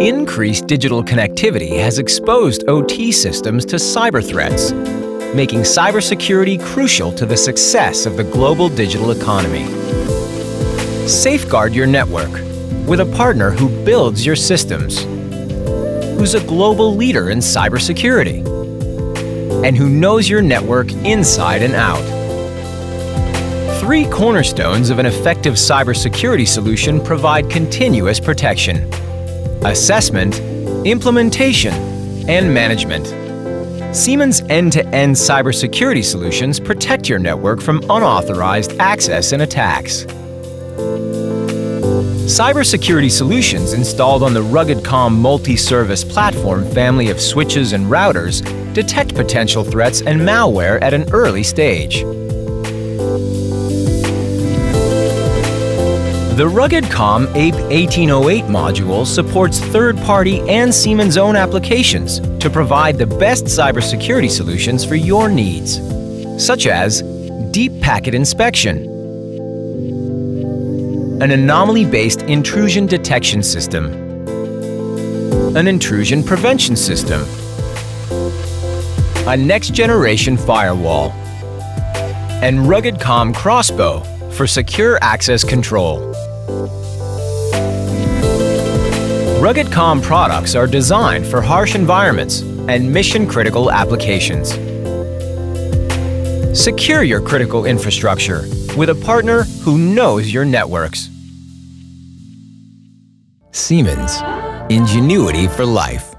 Increased digital connectivity has exposed OT systems to cyber threats, making cybersecurity crucial to the success of the global digital economy. Safeguard your network with a partner who builds your systems, who's a global leader in cybersecurity, and who knows your network inside and out. Three cornerstones of an effective cybersecurity solution provide continuous protection. Assessment, implementation, and management. Siemens end-to-end cybersecurity solutions protect your network from unauthorized access and attacks. Cybersecurity solutions installed on the RuggedCom multi-service platform family of switches and routers detect potential threats and malware at an early stage. The RuggedCom APE 1808 module supports third-party and Siemens-owned applications to provide the best cybersecurity solutions for your needs, such as deep packet inspection, an anomaly-based intrusion detection system, an intrusion prevention system, a next-generation firewall, and RuggedCom Crossbow for secure access control. RuggedCom products are designed for harsh environments and mission-critical applications. Secure your critical infrastructure with a partner who knows your networks. Siemens. Ingenuity for life.